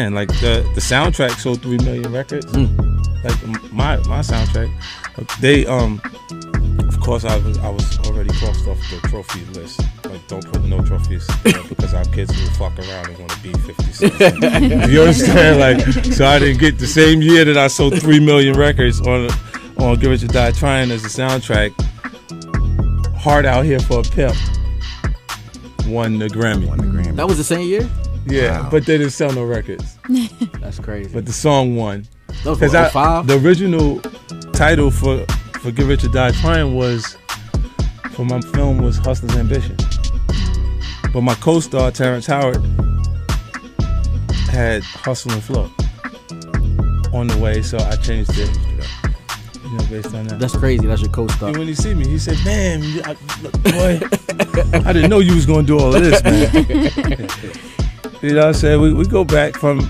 And like the the soundtrack sold three million records. Like my my soundtrack, they um, of course I was I was already crossed off the trophy list. Like don't put no trophies there because our kids will fuck around and want to be fifty cents. you understand? Like so I didn't get the same year that I sold three million records on on Get Rich or Die Trying as a soundtrack. Hard out here for a pimp won the Grammy. Won the Grammy. That was the same year. Yeah, Wow. but they didn't sell no records. That's crazy. But the song won. that was Because what, I 05? the original title for for Get Rich or Die Trying was for my film was Hustler's Ambition. But my co-star Terrence Howard had Hustle and Flow on the way, so I changed it. You know, based on that. That's crazy. That's your co-star. And when he see me, he said, "Man, I, boy, I didn't know you was gonna do all of this, man." you know, what I'm saying? We we go back from